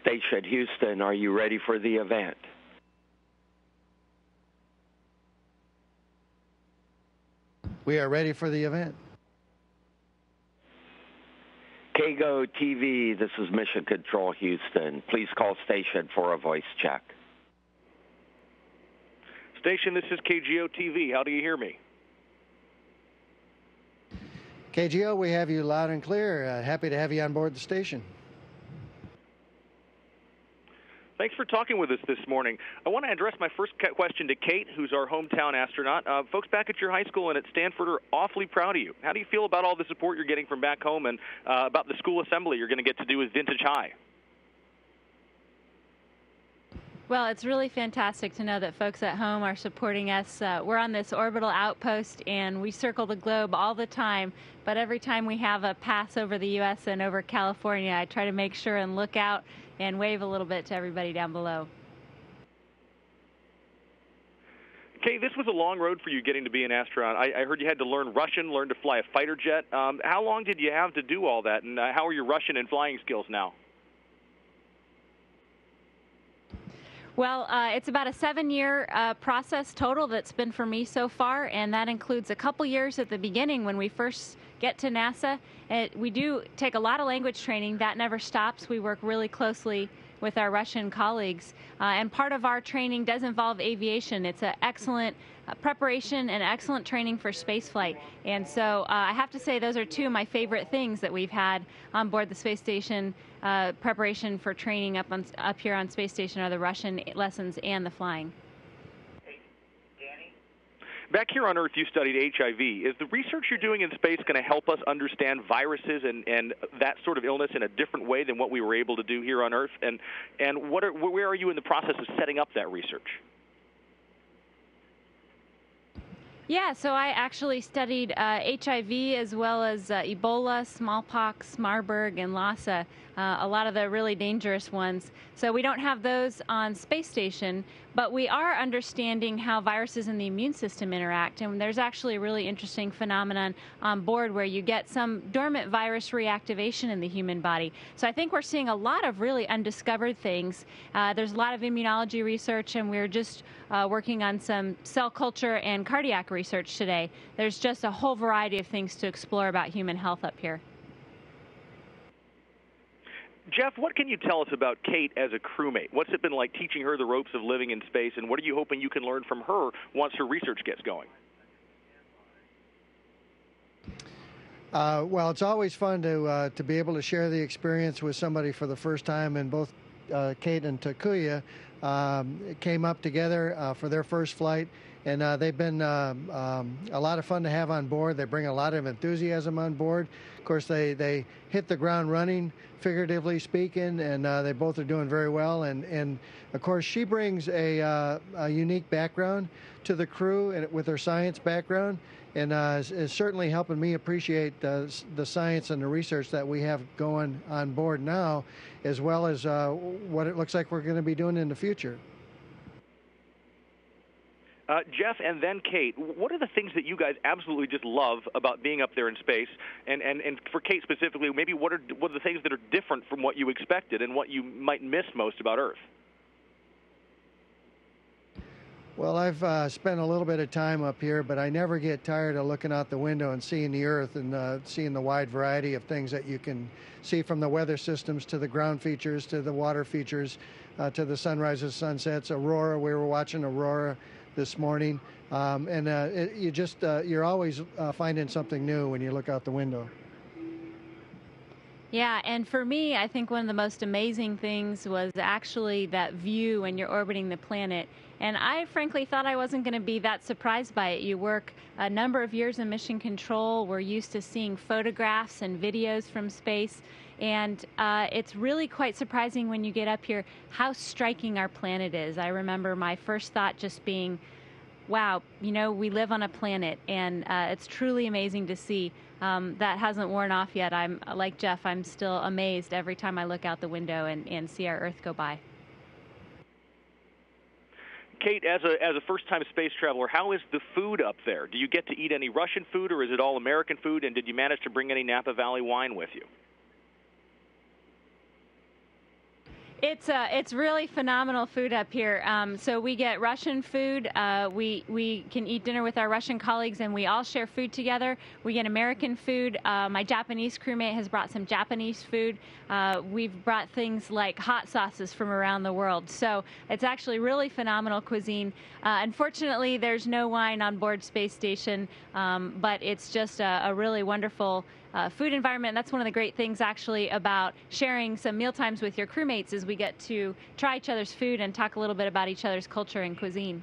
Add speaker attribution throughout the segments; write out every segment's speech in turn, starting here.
Speaker 1: Station Houston, are you ready for the event?
Speaker 2: We are ready for the event.
Speaker 1: KGO TV, this is Mission Control Houston. Please call station for a voice check.
Speaker 3: Station, this is KGO TV. How do you hear me?
Speaker 2: KGO, we have you loud and clear. Uh, happy to have you on board the station.
Speaker 3: Thanks for talking with us this morning. I want to address my first question to Kate, who's our hometown astronaut. Uh, folks back at your high school and at Stanford are awfully proud of you. How do you feel about all the support you're getting from back home and uh, about the school assembly you're going to get to do with Vintage High?
Speaker 4: Well, it's really fantastic to know that folks at home are supporting us. Uh, we're on this orbital outpost and we circle the globe all the time. But every time we have a pass over the U.S. and over California, I try to make sure and look out and wave a little bit to everybody down below.
Speaker 3: Kay, this was a long road for you getting to be an astronaut. I, I heard you had to learn Russian, learn to fly a fighter jet. Um, how long did you have to do all that, and uh, how are your Russian and flying skills now?
Speaker 4: Well, uh, it's about a seven year uh, process total that's been for me so far, and that includes a couple years at the beginning when we first get to NASA. It, we do take a lot of language training. That never stops. We work really closely with our Russian colleagues. Uh, and part of our training does involve aviation. It's an excellent uh, preparation and excellent training for spaceflight. And so uh, I have to say those are two of my favorite things that we've had on board the space station. Uh, preparation for training up on up here on space station are the Russian lessons and the flying.
Speaker 3: Back here on Earth, you studied HIV. Is the research you're doing in space going to help us understand viruses and, and that sort of illness in a different way than what we were able to do here on Earth? And, and what are, where are you in the process of setting up that research?
Speaker 4: Yeah, so I actually studied uh, HIV as well as uh, Ebola, smallpox, Marburg, and Lassa, uh, a lot of the really dangerous ones. So we don't have those on space station, but we are understanding how viruses and the immune system interact. And there's actually a really interesting phenomenon on board where you get some dormant virus reactivation in the human body. So I think we're seeing a lot of really undiscovered things. Uh, there's a lot of immunology research, and we're just uh, working on some cell culture and cardiac research today. There's just a whole variety of things to explore about human health up here.
Speaker 3: Jeff, what can you tell us about Kate as a crewmate? What's it been like teaching her the ropes of living in space, and what are you hoping you can learn from her once her research gets going?
Speaker 2: Uh, well, it's always fun to uh, to be able to share the experience with somebody for the first time, and both uh, Kate and Takuya um, came up together uh, for their first flight, and uh, they've been uh, um, a lot of fun to have on board. They bring a lot of enthusiasm on board. Of course, they, they hit the ground running, figuratively speaking, and uh, they both are doing very well. And, and of course, she brings a, uh, a unique background to the crew and with her science background and uh, is, is, certainly helping me appreciate uh, the science and the research that we have going on board now, as well as uh, what it looks like we're going to be doing in the future.
Speaker 3: Uh, Jeff and then Kate, what are the things that you guys absolutely just love about being up there in space? And, and, and for Kate specifically, maybe what are, what are the things that are different from what you expected and what you might miss most about Earth?
Speaker 2: Well, I've uh, spent a little bit of time up here, but I never get tired of looking out the window and seeing the Earth and uh, seeing the wide variety of things that you can see from the weather systems to the ground features to the water features uh, to the sunrises, sunsets, aurora. We were watching aurora this morning. Um, and uh, it, you just uh, you're always uh, finding something new when you look out the window.
Speaker 4: Yeah, and for me, I think one of the most amazing things was actually that view when you're orbiting the planet. And I frankly thought I wasn't going to be that surprised by it. You work a number of years in mission control, we're used to seeing photographs and videos from space. And uh, it's really quite surprising when you get up here how striking our planet is. I remember my first thought just being, wow, you know, we live on a planet, and uh, it's truly amazing to see. Um, that hasn't worn off yet. I'm like Jeff, I'm still amazed every time I look out the window and, and see our Earth go by.
Speaker 3: Kate, as a as a first time space traveler, how is the food up there? Do you get to eat any Russian food, or is it all American food? And did you manage to bring any Napa Valley wine with you?
Speaker 4: It's uh, it's really phenomenal food up here. Um, so we get Russian food. Uh, we we can eat dinner with our Russian colleagues, and we all share food together. We get American food. Uh, my Japanese crewmate has brought some Japanese food. Uh, we've brought things like hot sauces from around the world. So it's actually really phenomenal cuisine. Uh, unfortunately, there's no wine on board space station, um, but it's just a, a really wonderful uh, food environment. That's one of the great things actually about sharing some meal times with your crewmates is we get to try each other's food and talk a little bit about each other's culture and cuisine.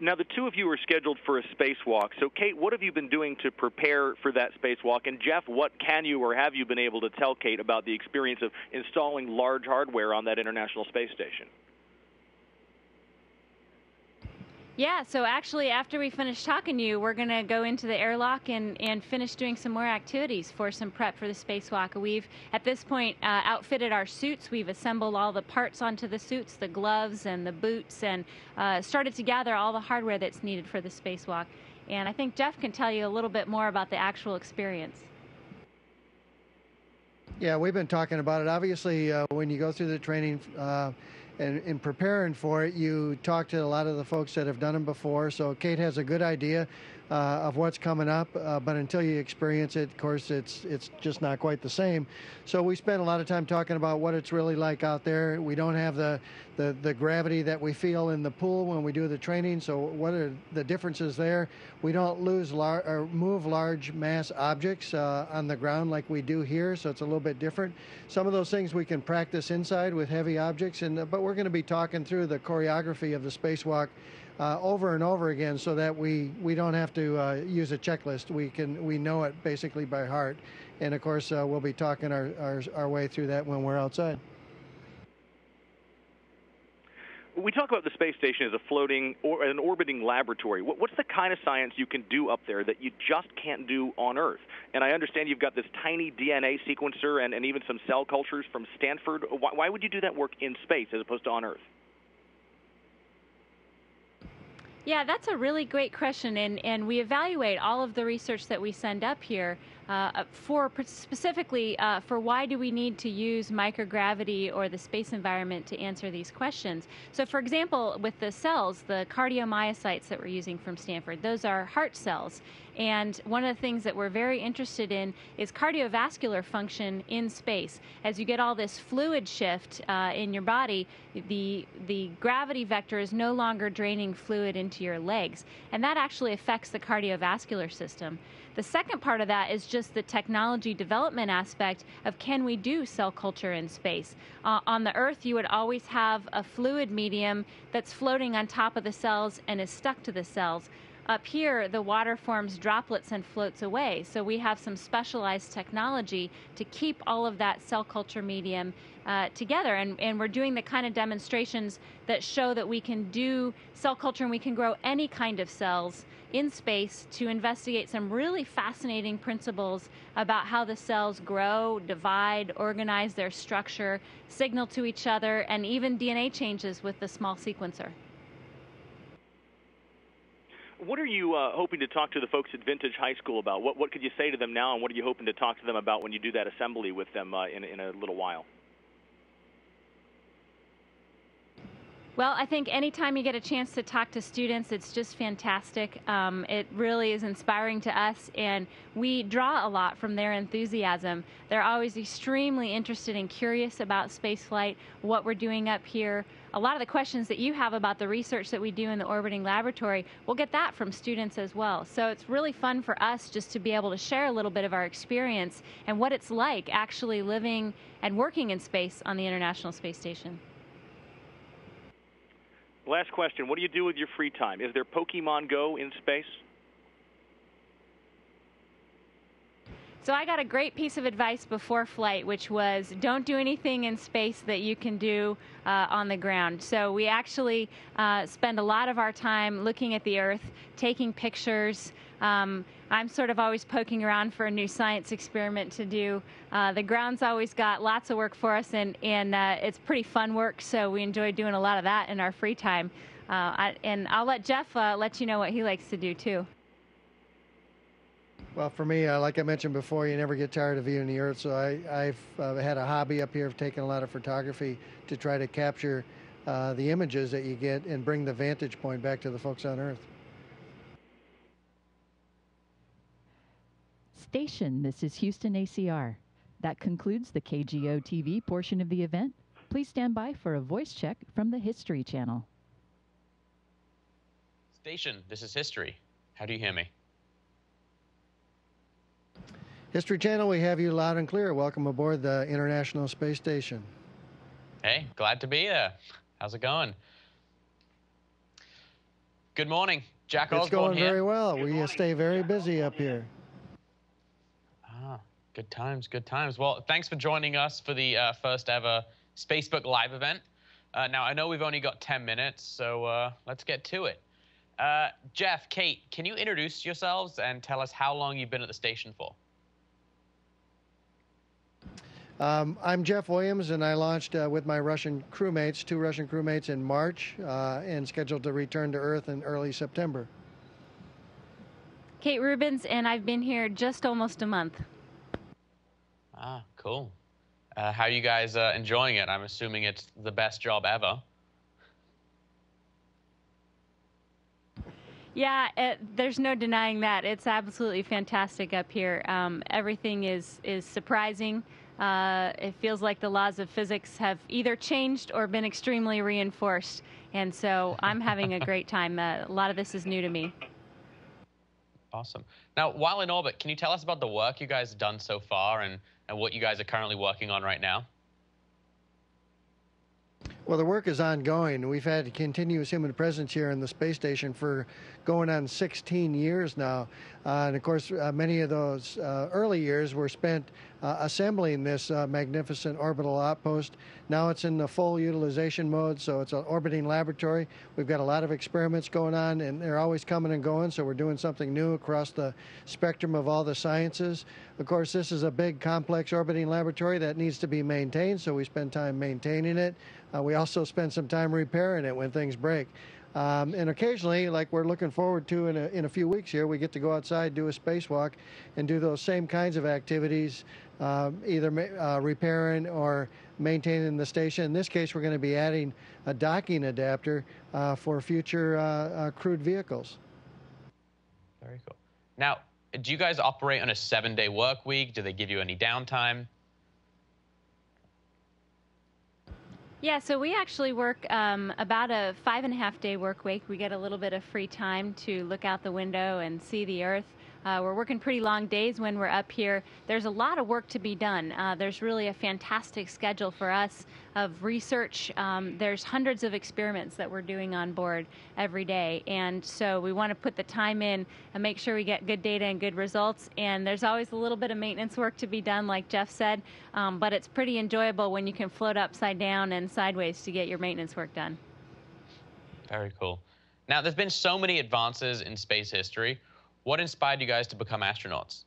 Speaker 3: Now, the two of you are scheduled for a spacewalk. So, Kate, what have you been doing to prepare for that spacewalk? And, Jeff, what can you or have you been able to tell Kate about the experience of installing large hardware on that International Space Station?
Speaker 4: Yeah, so actually, after we finish talking to you, we're going to go into the airlock and, and finish doing some more activities for some prep for the spacewalk. We've, at this point, uh, outfitted our suits. We've assembled all the parts onto the suits, the gloves and the boots, and uh, started to gather all the hardware that's needed for the spacewalk. And I think Jeff can tell you a little bit more about the actual experience.
Speaker 2: Yeah, we've been talking about it. Obviously, uh, when you go through the training, and in preparing for it, you talk to a lot of the folks that have done them before. So Kate has a good idea of what's coming up, uh, but until you experience it, of course, it's it's just not quite the same. So we spend a lot of time talking about what it's really like out there. We don't have the the, the gravity that we feel in the pool when we do the training. So what are the differences there? We don't lose lar- or move large mass objects uh, on the ground like we do here, so it's a little bit different. Some of those things we can practice inside with heavy objects, and but we're going to be talking through the choreography of the spacewalk uh, over and over again so that we, we don't have to uh, use a checklist. We can we know it basically by heart. And of course, uh, we'll be talking our, our, our way through that when we're outside.
Speaker 3: We talk about the space station as a floating or an orbiting laboratory. What's the kind of science you can do up there that you just can't do on Earth? And I understand you've got this tiny DNA sequencer and, and even some cell cultures from Stanford. Why, why would you do that work in space as opposed to on Earth?
Speaker 4: Yeah, that's a really great question, and, and we evaluate all of the research that we send up here uh, for specifically uh, for why do we need to use microgravity or the space environment to answer these questions. So, for example, with the cells, the cardiomyocytes that we're using from Stanford, those are heart cells. And one of the things that we're very interested in is cardiovascular function in space. As you get all this fluid shift uh, in your body, the the gravity vector is no longer draining fluid into your legs, and that actually affects the cardiovascular system. The second part of that is just the technology development aspect of can we do cell culture in space? Uh, on the Earth, you would always have a fluid medium that's floating on top of the cells and is stuck to the cells. Up here, the water forms droplets and floats away. So we have some specialized technology to keep all of that cell culture medium uh, together. And, and we're doing the kind of demonstrations that show that we can do cell culture and we can grow any kind of cells in space to investigate some really fascinating principles about how the cells grow, divide, organize their structure, signal to each other, and even DNA changes with the small sequencer.
Speaker 3: What are you uh, hoping to talk to the folks at Vintage High School about? What, what could you say to them now, and what are you hoping to talk to them about when you do that assembly with them uh, in, in a little while?
Speaker 4: Well, I think anytime you get a chance to talk to students, it's just fantastic. Um, it really is inspiring to us, and we draw a lot from their enthusiasm. They're always extremely interested and curious about spaceflight, what we're doing up here. A lot of the questions that you have about the research that we do in the orbiting laboratory, we'll get that from students as well. So it's really fun for us just to be able to share a little bit of our experience and what it's like actually living and working in space on the International Space Station.
Speaker 3: Last question. What do you do with your free time? Is there Pokemon Go in space?
Speaker 4: So I got a great piece of advice before flight, which was don't do anything in space that you can do uh, on the ground. So we actually uh, spend a lot of our time looking at the Earth, taking pictures. Um, I'm sort of always poking around for a new science experiment to do. Uh, the ground's always got lots of work for us, and, and uh, it's pretty fun work, so we enjoy doing a lot of that in our free time. Uh, I, and I'll let Jeff uh, let you know what he likes to do too.
Speaker 2: Well, for me, uh, like I mentioned before, you never get tired of viewing the Earth. So I, have uh, had a hobby up here of taking a lot of photography to try to capture uh, the images that you get and bring the vantage point back to the folks on Earth.
Speaker 5: Station, this is Houston ACR. That concludes the KGO TV portion of the event. Please stand by for a voice check from the History Channel.
Speaker 6: Station, this is History. How do you hear me?
Speaker 2: History Channel, we have you loud and clear. Welcome aboard the International Space Station.
Speaker 6: Hey, glad to be here. How's it going? Good morning, Jack
Speaker 2: it's
Speaker 6: Osbourne
Speaker 2: going
Speaker 6: here.
Speaker 2: very well. Good we morning, stay very Jack busy up here.
Speaker 6: Ah, good times, good times. Well, thanks for joining us for the uh, first ever Spacebook Live event. Uh, now, I know we've only got 10 minutes, so uh, let's get to it. Uh, Jeff, Kate, can you introduce yourselves and tell us how long you've been at the station for?
Speaker 2: Um, I'm Jeff Williams, and I launched uh, with my Russian crewmates, two Russian crewmates, in March, uh, and scheduled to return to Earth in early September.
Speaker 4: Kate Rubins, and I've been here just almost a month.
Speaker 6: Ah, cool. Uh, how are you guys uh, enjoying it? I'm assuming it's the best job ever.
Speaker 4: Yeah, it, there's no denying that. It's absolutely fantastic up here. Um, everything is is surprising. Uh, it feels like the laws of physics have either changed or been extremely reinforced. And so I'm having a great time. Uh, a lot of this is new to me.
Speaker 6: Awesome. Now, while in orbit, can you tell us about the work you guys have done so far and, and what you guys are currently working on right now?
Speaker 2: Well, the work is ongoing. We've had continuous human presence here in the space station for going on 16 years now. Uh, and of course, uh, many of those uh, early years were spent uh, assembling this uh, magnificent orbital outpost. Now it's in the full utilization mode, so it's an orbiting laboratory. We've got a lot of experiments going on, and they're always coming and going, so we're doing something new across the spectrum of all the sciences. Of course, this is a big, complex orbiting laboratory that needs to be maintained, so we spend time maintaining it. Uh, we also spend some time repairing it when things break. Um, and occasionally, like we're looking forward to in a, in a few weeks here, we get to go outside, do a spacewalk, and do those same kinds of activities, uh, either uh, repairing or maintaining the station. In this case, we're going to be adding a docking adapter uh, for future uh, uh, crewed vehicles.
Speaker 6: Very cool. Now, do you guys operate on a seven-day work week? Do they give you any downtime?
Speaker 4: Yeah, so we actually work um, about a five and a half day work week. We get a little bit of free time to look out the window and see the earth. Uh, we're working pretty long days when we're up here. There's a lot of work to be done. Uh, there's really a fantastic schedule for us of research. Um, there's hundreds of experiments that we're doing on board every day, and so we want to put the time in and make sure we get good data and good results. And there's always a little bit of maintenance work to be done, like Jeff said, um, but it's pretty enjoyable when you can float upside down and sideways to get your maintenance work done.
Speaker 6: Very cool. Now, there's been so many advances in space history. What inspired you guys to become astronauts?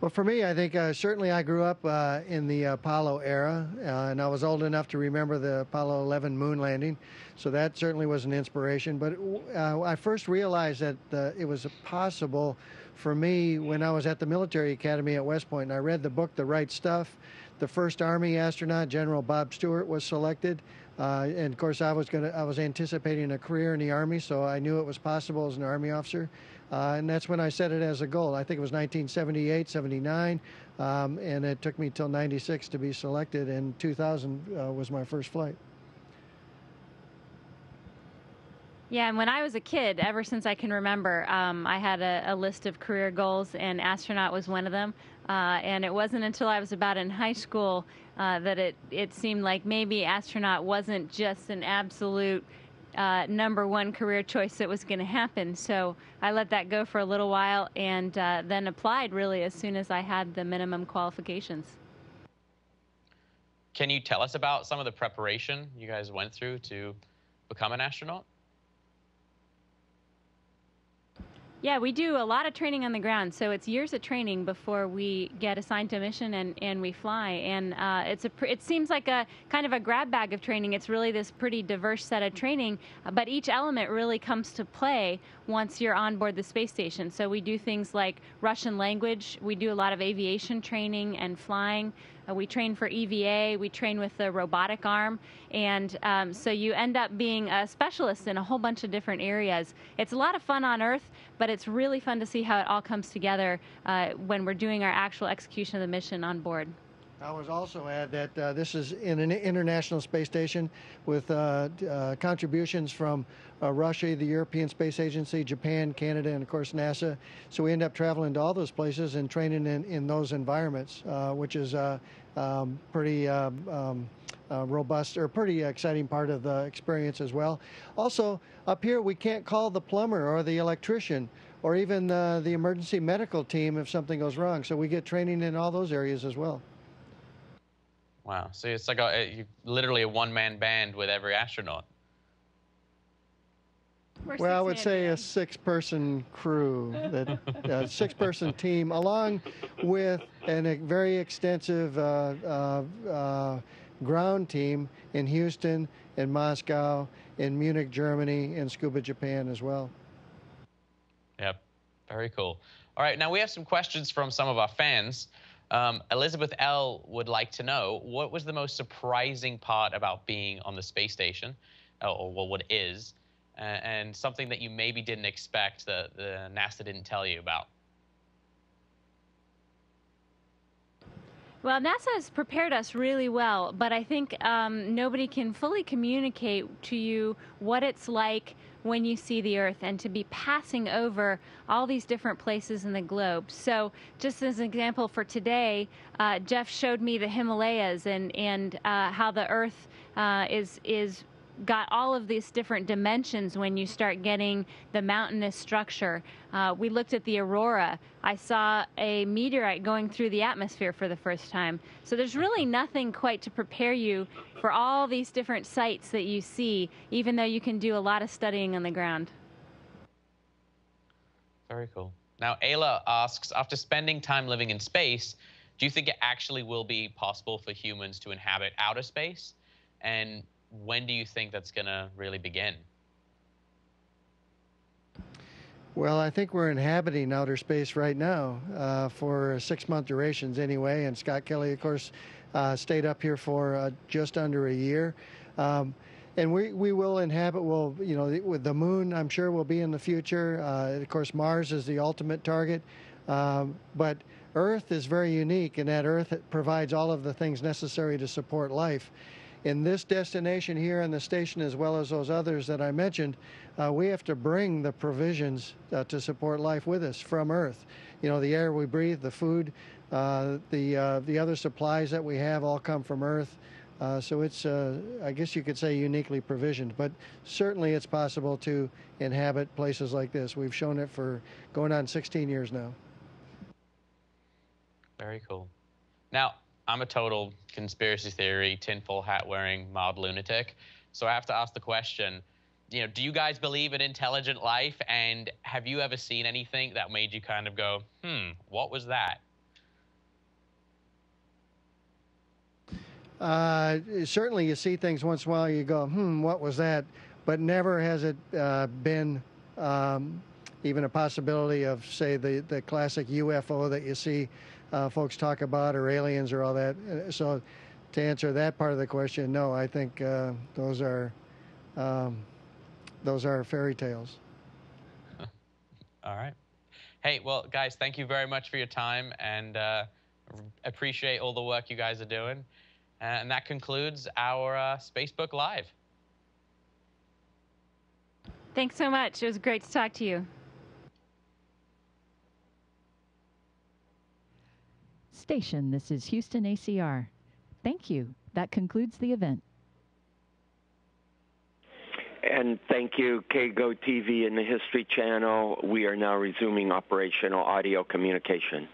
Speaker 2: Well, for me, I think uh, certainly I grew up uh, in the Apollo era, uh, and I was old enough to remember the Apollo 11 moon landing, so that certainly was an inspiration. But uh, I first realized that uh, it was possible for me when I was at the military academy at West Point, and I read the book The Right Stuff. The first Army astronaut, General Bob Stewart, was selected. Uh, and of course, I was gonna, I was anticipating a career in the Army, so I knew it was possible as an Army officer. Uh, and that's when I set it as a goal. I think it was 1978, 79, um, and it took me till 96 to be selected, and 2000 uh, was my first flight.
Speaker 4: Yeah, and when I was a kid, ever since I can remember, um, I had a, a, list of career goals, and astronaut was one of them. Uh, and it wasn't until I was about in high school uh, that it, it seemed like maybe astronaut wasn't just an absolute uh, number one career choice that was going to happen. So I let that go for a little while and uh, then applied really as soon as I had the minimum qualifications.
Speaker 6: Can you tell us about some of the preparation you guys went through to become an astronaut?
Speaker 4: Yeah, we do a lot of training on the ground. So it's years of training before we get assigned to a mission and, and we fly. And uh, it's a it seems like a kind of a grab bag of training. It's really this pretty diverse set of training, but each element really comes to play once you're on board the space station. So we do things like Russian language. We do a lot of aviation training and flying. Uh, we train for EVA. We train with the robotic arm. And um, so you end up being a specialist in a whole bunch of different areas. It's a lot of fun on Earth, but it's really fun to see how it all comes together uh, when we're doing our actual execution of the mission on board.
Speaker 2: I would also add that uh, this is in an international space station with uh, uh, contributions from uh, Russia, the European Space Agency, Japan, Canada, and of course NASA. So we end up traveling to all those places and training in, in those environments, uh, which is uh, um, pretty um, um robust or pretty exciting part of the experience as well. Also, up here we can't call the plumber or the electrician or even the emergency medical team if something goes wrong. So we get training in all those areas as well.
Speaker 6: Wow. So it's like a, a literally a one-man band with every astronaut.
Speaker 2: We're well, I would say a six-person crew, that a six-person team, along with an, a very extensive uh, uh, uh, ground team in Houston, in Moscow, in Munich, Germany, and Tsukuba, Japan, as well.
Speaker 6: Yep, very cool. All right, now we have some questions from some of our fans. Um, Elizabeth L. would like to know what was the most surprising part about being on the space station, uh, or, or what is, uh, and something that you maybe didn't expect that the NASA didn't tell you about.
Speaker 4: Well, NASA has prepared us really well, but I think um, nobody can fully communicate to you what it's like when you see the Earth and to be passing over all these different places in the globe. So, just as an example for today, uh, Jeff showed me the Himalayas and and uh, how the Earth uh, is is got all of these different dimensions when you start getting the mountainous structure. Uh, we looked at the aurora. I saw a meteorite going through the atmosphere for the first time. So there's really nothing quite to prepare you for all these different sights that you see, even though you can do a lot of studying on the ground.
Speaker 6: Very cool. Now, Ayla asks After spending time living in space, do you think it actually will be possible for humans to inhabit outer space? And when do you think that's going to really begin?
Speaker 2: Well, I think we're inhabiting outer space right now uh, for six month durations anyway. And Scott Kelly, of course, uh, stayed up here for uh, just under a year. Um, and we, we will inhabit, well, you know, with the moon, I'm sure will be in the future. Uh, of course, Mars is the ultimate target. Um, but Earth is very unique in that Earth provides all of the things necessary to support life in this destination here in the station, as well as those others that I mentioned, uh, we have to bring the provisions uh, to support life with us from Earth. You know, the air we breathe, the food, uh, the uh, the other supplies that we have all come from Earth. Uh, so it's, uh, I guess you could say, uniquely provisioned. But certainly, it's possible to inhabit places like this. We've shown it for going on 16 years now.
Speaker 6: Very cool. Now, I'm a total conspiracy theory, tinfoil hat wearing mild lunatic. So I have to ask the question, you know, do you guys believe in intelligent life? And have you ever seen anything that made you kind of go, hmm, what was that?
Speaker 2: Uh, certainly, you see things once in a while. You go, "Hmm, what was that?" But never has it uh, been um, even a possibility of, say, the the classic UFO that you see uh, folks talk about or aliens or all that. Uh, so to answer that part of the question, no, I think uh, those are um, those are fairy tales.
Speaker 6: all right. Hey, well, guys, thank you very much for your time and uh, appreciate all the work you guys are doing. And that concludes our uh, Spacebook Live.
Speaker 4: Thanks so much. It was great to talk to you.
Speaker 5: Station, this is Houston ACR. Thank you. That concludes the event.
Speaker 1: And thank you, KGO TV and the History Channel. We are now resuming operational audio communication.